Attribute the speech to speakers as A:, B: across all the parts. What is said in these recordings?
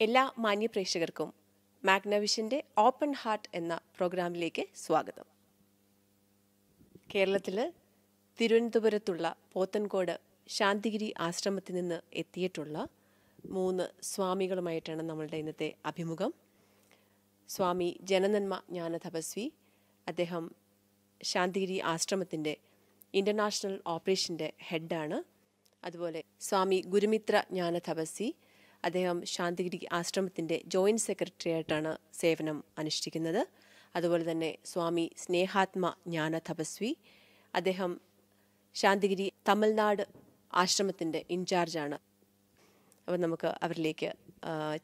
A: എല്ലാ മാന്യപ്രേക്ഷകർക്കും മാഗ്നവിഷന്റെ open heart എന്ന പ്രോഗ്രാമിലേക്ക് സ്വാഗതം. കേരളത്തിൽ തിരുവനന്തപുരത്തുള്ള പോത്തൻകോട് ശാന്തിഗിരി ആശ്രമത്തിൽ നിന്ന് എത്തിയിട്ടുള്ള മൂന്ന് സ്വാമികളുമായിട്ടാണ് നമ്മളുടെ ഇന്നത്തെ അഭിമുഖം. സ്വാമി ജനനന്മ ജ്ഞാന തപസ്വി അദ്ദേഹം ശാന്തിഗിരി ആശ്രമത്തിന്റെ ഇന്റർനാഷണൽ ഓപ്പറേഷന്റെ ഹെഡാണ്. അതുപോലെ സ്വാമി ഗുരുമിത്ര ജ്ഞാന തപസ്വി അദ്ദേഹം ശാന്തിഗിരി ആശ്രമത്തിന്റെ ജോയിന്റ് സെക്രട്ടറി ആയിട്ടാണ് സേവനം അനുഷ്ഠിക്കുന്നത്. അതുപോലെ തന്നെ സ്വാമി സ്നേഹാത്മ ജ്ഞാന തപസ്വി. അദ്ദേഹം ശാന്തിഗിരി തമിഴ്നാട് ആശ്രമത്തിന്റെ ഇൻചാർജാണ്. അപ്പോൾ നമുക്ക് അവരിലേക്ക്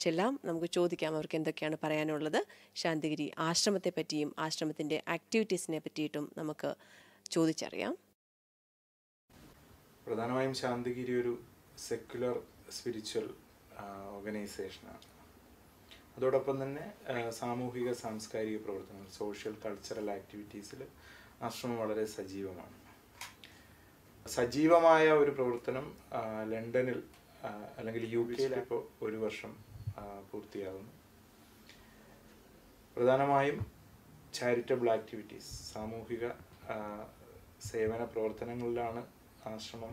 A: ചെല്ലാം. നമുക്ക് ചോദിക്കാം അവർക്ക് എന്തൊക്കെയാണ് പറയാനുള്ളത്. ശാന്തിഗിരി ആശ്രമത്തെ പറ്റിയും ആശ്രമത്തിന്റെ ആക്ടിവിറ്റീസിനെ പറ്റിയിട്ടും നമുക്ക് ചോദിച്ചറിയാം.
B: പ്രധാനമായും ശാന്തിഗിരി ഒരു സെക്യുലർ സ്പിരിച്വൽ ഓർഗനൈസേഷനാണ് അതോടൊപ്പം തന്നെ സാമൂഹിക സാംസ്കാരിക പ്രവർത്തനങ്ങൾ സോഷ്യൽ കൾച്ചറൽ ആക്ടിവിറ്റീസിൽ ആശ്രമം വളരെ സജീവമാണ്. സജീവമായ ഒരു പ്രവർത്തനം ലണ്ടനിൽ അല്ലെങ്കിൽ യു കെയിൽ ഇപ്പോൾ ഒരു വർഷം പൂർത്തിയാകുന്നു പ്രധാനമായും ചാരിറ്റബിൾ ആക്ടിവിറ്റീസ് സാമൂഹിക സേവന പ്രവർത്തനങ്ങളിലാണ് ആശ്രമം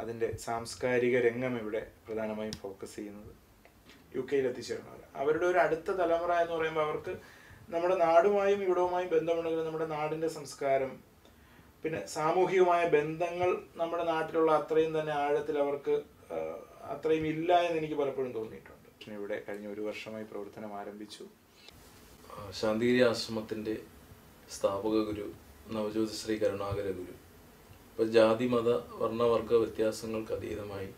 B: അതിന്റെ സാംസ്കാരിക രംഗം ഇവിടെ പ്രധാനമായും ഫോക്കസ് ചെയ്യുന്നത്. യു കെയിൽ എത്തിച്ചേർന്നവർ. അവരുടെ ഒരു അടുത്ത തലമുറ എന്ന് പറയുമ്പോൾ അവർക്ക് നമ്മുടെ നാടുമായും ഇവിടവുമായും ബന്ധമുണ്ടെങ്കിലും നമ്മുടെ നാടിന്റെ സംസ്കാരം പിന്നെ സാമൂഹികമായ ബന്ധങ്ങൾ നമ്മുടെ നാട്ടിലുള്ള അത്രയും തന്നെ ആഴത്തിൽ അവർക്ക് അത്രയും ഇല്ല എന്ന് എനിക്ക് പലപ്പോഴും തോന്നിയിട്ടുണ്ട്. പിന്നെ ഇവിടെ കഴിഞ്ഞ ഒരു വർഷമായി പ്രവർത്തനം ആരംഭിച്ചു.
C: ശാന്തിഗിരി ആശ്രമത്തിന്റെ സ്ഥാപക ഗുരു നവജ്യോതി ശ്രീ കരുണാകര ഗുരു. ഇപ്പോൾ ജാതി മത വർണവർഗ വ്യത്യാസങ്ങൾക്ക് അതീതമായി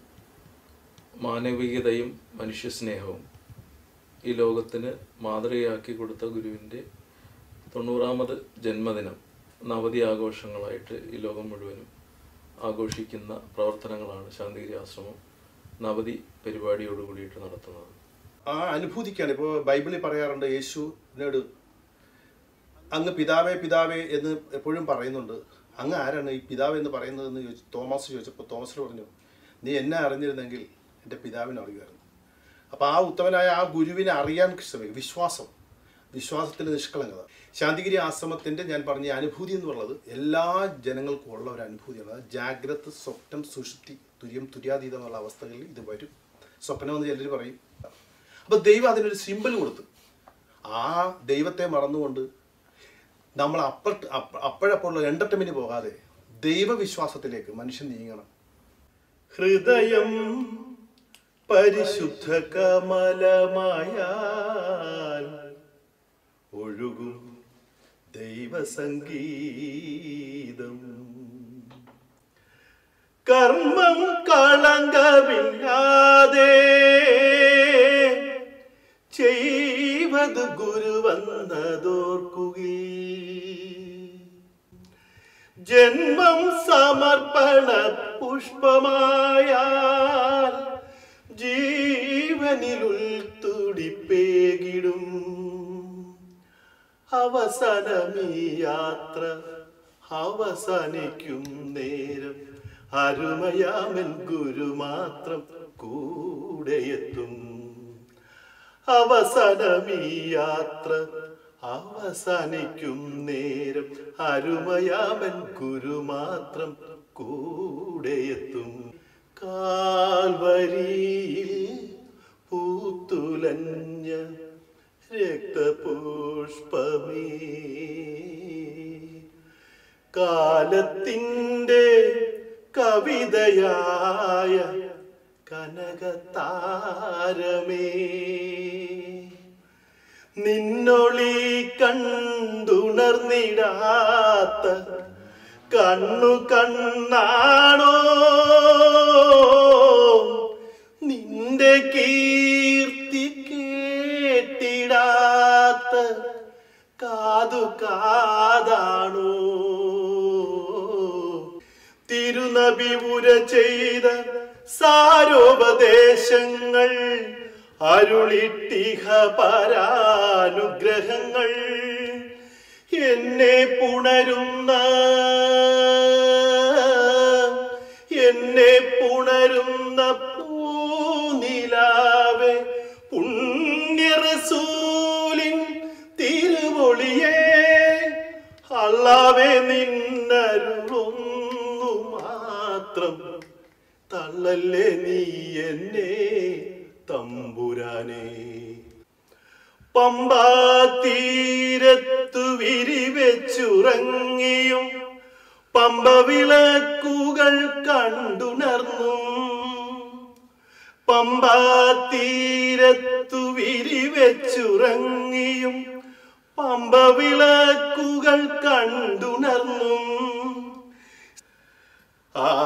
C: മാനവികതയും മനുഷ്യസ്നേഹവും ഈ ലോകത്തിന് മാതൃകയാക്കി കൊടുത്ത ഗുരുവിന്റെ തൊണ്ണൂറാമത് ജന്മദിനം നവതി ആഘോഷങ്ങളായിട്ട് ഈ ലോകം മുഴുവനും ആഘോഷിക്കുന്ന പ്രവർത്തനങ്ങളാണ് ശാന്തിഗിരി ആശ്രമം നവതി പരിപാടിയോട് കൂടിയിട്ട് നടത്തുന്നത്.
D: ആ അനുഭൂതിക്കാണ്. ഇപ്പോൾ ബൈബിളിൽ പറയാറുണ്ട് യേശുവിനോട് അങ്ങ് പിതാവേ പിതാവേ എന്ന് എപ്പോഴും പറയുന്നുണ്ട്. അങ്ങ് ആരാണ് ഈ പിതാവ് എന്ന് പറയുന്നതെന്ന് ചോദിച്ചു തോമസ് ചോദിച്ചപ്പോൾ തോമസ് പറഞ്ഞു നീ എന്നെ അറിഞ്ഞിരുന്നെങ്കിൽ എന്റെ പിതാവിനെ അറിയുമായിരുന്നു. അപ്പോൾ ആ ഉത്തമനായ ആ ഗുരുവിനെ അറിയാൻ ശ്രമിക്കും. വിശ്വാസം. വിശ്വാസത്തിന്റെ നിഷ്കളങ്കത. ശാന്തിഗിരി ആശ്രമത്തിന്റെ ഞാൻ പറഞ്ഞ അനുഭൂതി എന്ന് പറയുന്നത് എല്ലാ ജനങ്ങൾക്കും ഉള്ള ഒരു അനുഭൂതിയാണ്. ജാഗ്രത സ്വപ്നം സുഷുപ്തി തുര്യം തുര്യാതീതം എന്നുള്ള അവസ്ഥകളിൽ ഇത് വരും. സ്വപ്നം എന്ന് ചിലർ പറയും. അപ്പോൾ ദൈവം അതിനൊരു സിമ്പിൾ കൊടുത്തു ആ ദൈവത്തെ മറന്നുകൊണ്ട് നമ്മൾ അപ്പ അപ്പ- അപ്പോഴപ്പോഴുള്ള എന്റർടൈൻമെന്റ് പോകാതെ ദൈവവിശ്വാസത്തിലേക്ക് മനുഷ്യൻ നീങ്ങണം. ഹൃദയം പരിശുദ്ധ കമലമായാൽ ഒഴുകും ദൈവസംഗീതം. കർമ്മം കളങ്കമില്ലാതെ ചെയ്വത് ഗുരുവന്നതോർക്കുകീ ജന്മം സമർപ്പണ പുഷ്പമായ ജീവനിലുൾ തുടിപ്പേകിടും. അവസാനമീ യാത്ര അവസാനിക്കും നേരം. അരുമയാമൻ ഗുരു മാത്രം കൂടെയെത്തും. അവസാനമീ യാത്ര അവസാനിക്കും നേരം. അരുമയാമൻ ഗുരു മാത്രം കൂടെയെത്തും. കാൽവരിയിൽ പൂത്തുലഞ്ഞ രക്തപുഷ്പമേ. കാലത്തിന്റെ കവിതയായ കനകതാരമേ. നിന്നൊളി കണ്ടുണർന്നിടാത്ത കണ്ണു കണ്ണാണോ? നിന്റെ കീർത്തി കേട്ടിടാത്ത കാതു കാതാണോ? തിരുനബി ഉര ചെയ്ത സാരോപദേശങ്ങൾ അരുളിട്ടിഹ പരാനുഗ്രഹങ്ങൾ എന്നെ പുണരുന്ന എന്നെ പുണരുന്ന പൂനിലാവെ പുണ്യറസൂലിൻ തിരുമൊളിയേ അള്ളാവെ നിന്നരുളൊന്നു മാത്രം. തള്ളല്ലേ നീ എന്നേ? തമ്പുരാനെ. പമ്പാതീരത്തു വിരിവെച്ചുറങ്ങിയും പമ്പ വിളക്കുകൾ കണ്ടുണർന്നു. പമ്പാ തീരത്തു വിരിവെച്ചുറങ്ങിയും പമ്പ വിളക്കുകൾ കണ്ടുണർന്നു. ആ